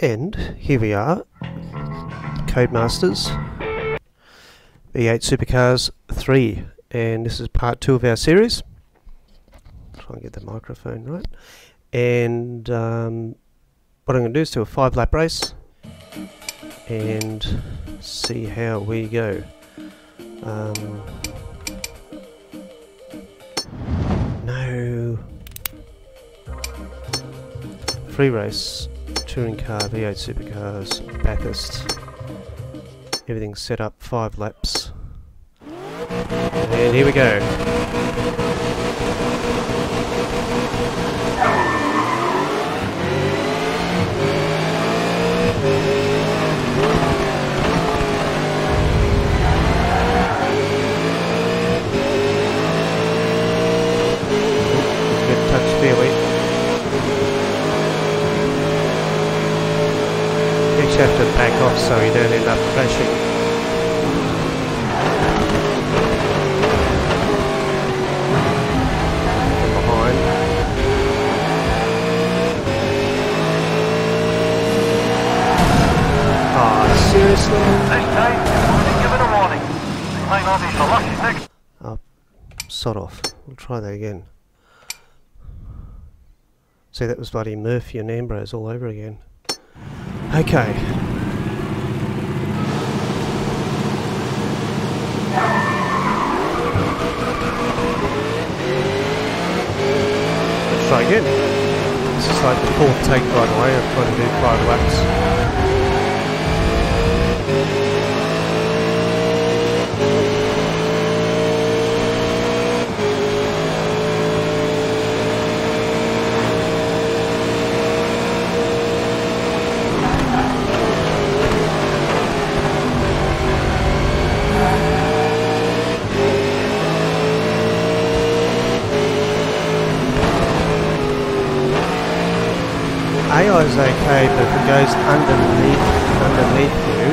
And here we are, Codemasters V8 Supercars 3 and this is part 2 of our series. Try and get the microphone right. And um, what I'm going to do is do a 5 lap race and see how we go. Um, no. Free race, touring car, V8 supercars, Bathurst. Everything's set up, five laps. And here we go. have to back off so you don't end up crashing. From behind. Ah, oh, seriously? This time, you've been given a warning. It might not be so lucky next. Oh, sod off. We'll try that again. See, that was bloody Murphy and Ambrose all over again. Okay. Let's try again. This is like the fourth take by the way, I'm trying to do five laps. AI is okay, but if it goes underneath underneath you,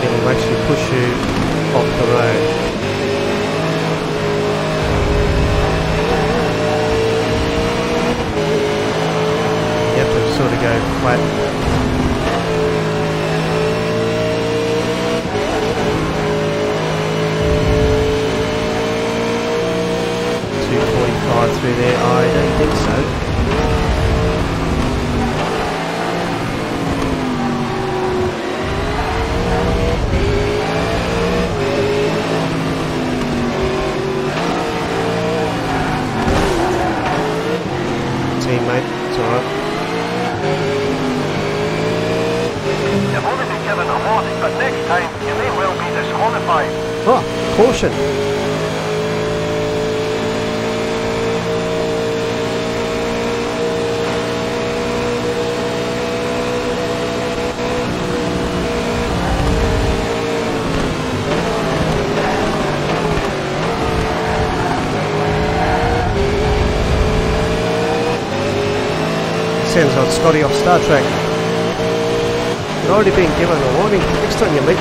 it will actually push you off the road. You have to sort of go flat. Through there. I don't think so. teammate. It's alright. You've only been given a warning, but next time you may well. Oh, caution. Sounds like Scotty off Star Trek. You've already been given a warning. Next time you meet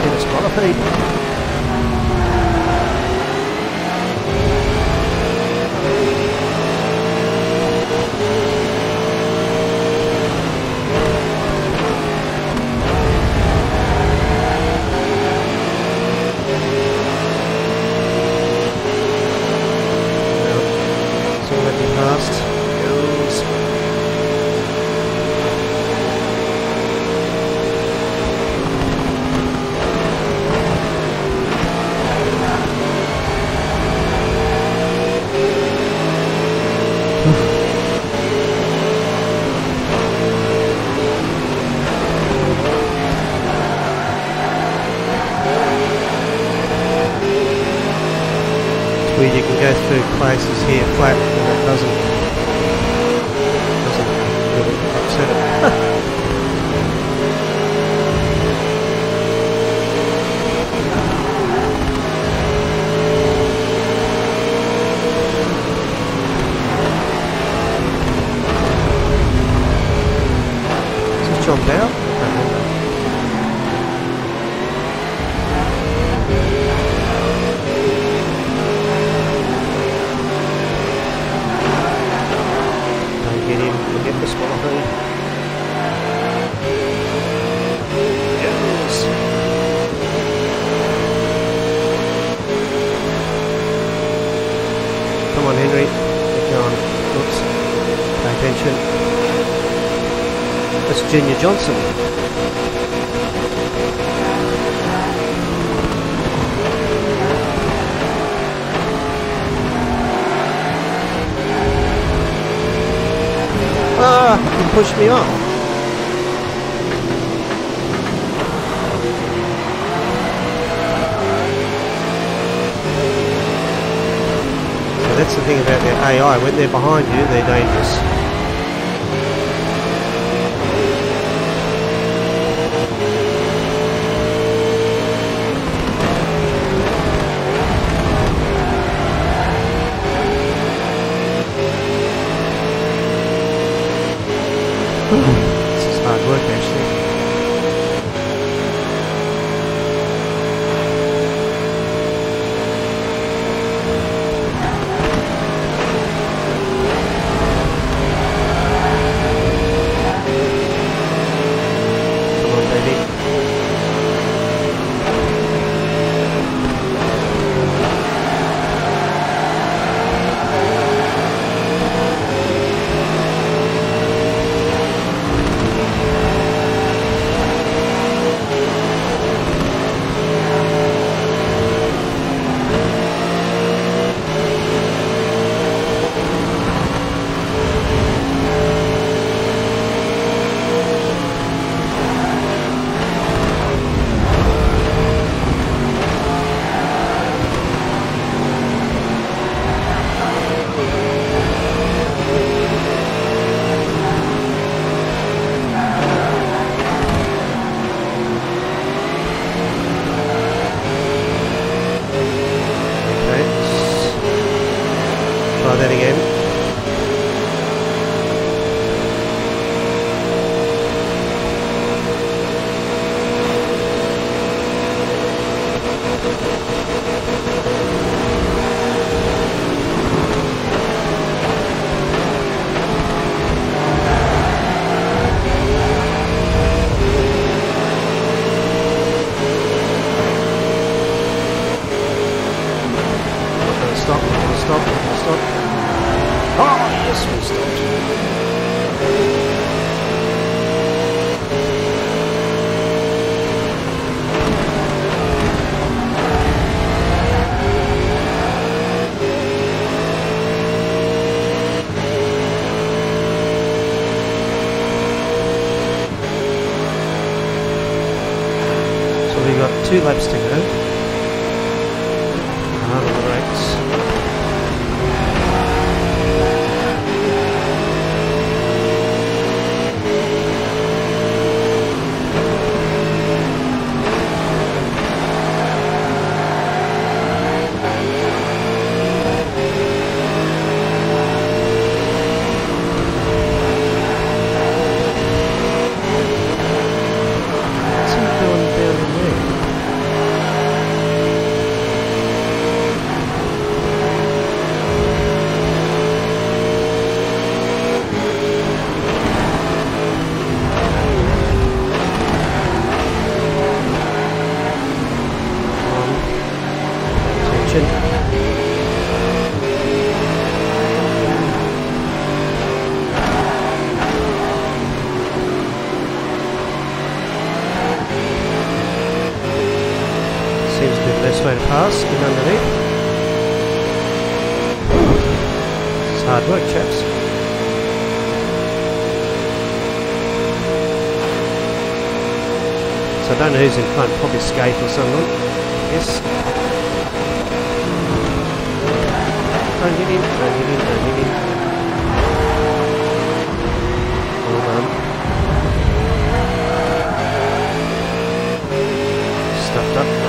disqualified. where you can go through places here flat doesn't doesn't really upset it. John Henry. John. Oops. Pay attention. That's Junior Johnson. Ah, he pushed me off. That's the thing about their AI. When they're behind you, they're dangerous. this is hard work actually. Come on, baby. Okay. Try that again. Not gonna stop, not gonna stop, not gonna stop. Oh, yes, we stopped. So we've got two laps to go. Out of the brakes. What's he doing down in there? Attention. Seems to be the best way to pass, in underneath. It's hard work, chaps. So I don't know who's in front, probably Skaife or someone. Yes. Don't hit him, don't hit him, don't hit him. Well done. Stuffed up.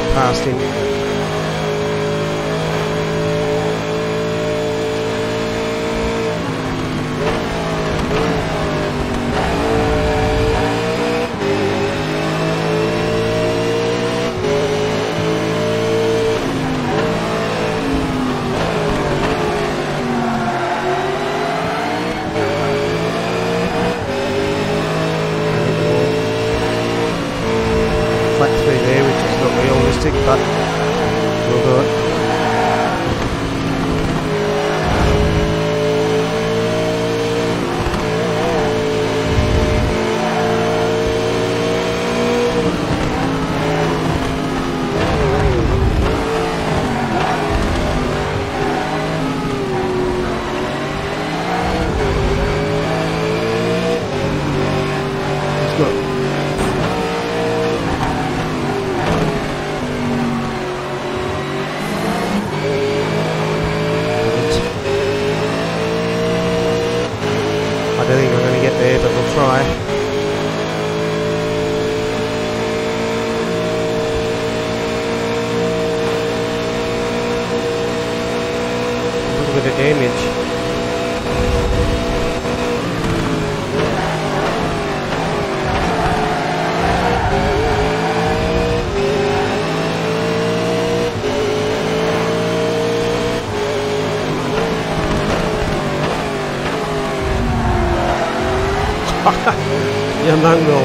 Get past him. Don't think I'm going to get there, but we'll try. A little bit of damage. You mongrel.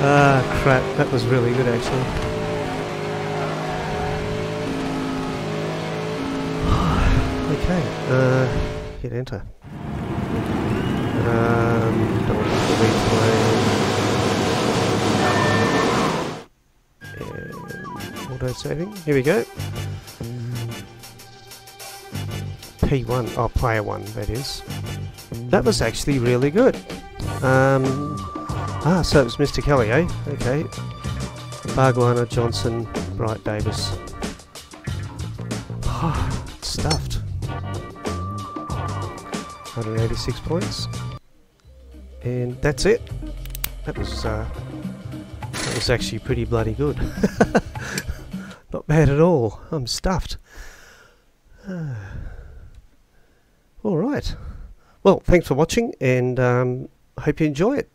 Ah, crap. That was really good, actually. okay, uh, hit enter. Um, don't want to replay. Auto saving. Here we go. P1, oh player 1 that is. That was actually really good. Um, ah, so it was Mr. Kelly, eh? Okay. Bargwanna, Johnson, Bright Davis. Oh, stuffed. 186 points. And that's it. That was, uh, that was actually pretty bloody good. Not bad at all. I'm stuffed. All right. Well, thanks for watching, and um, hope you enjoy it.